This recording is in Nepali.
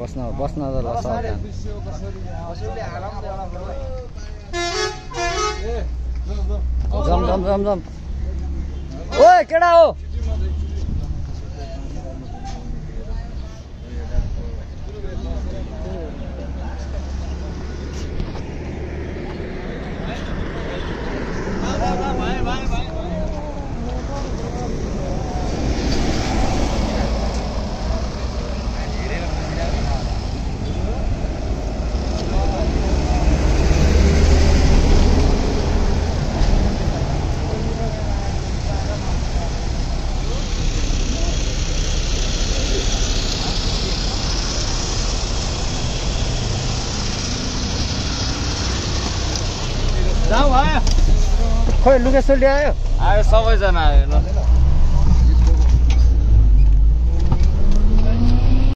बस्न बस्न त ल जम जम जम जम ओए केटा हो? जाउँ भयो खोइ सोल्टी आयो? आयो सबैजना आयो ल।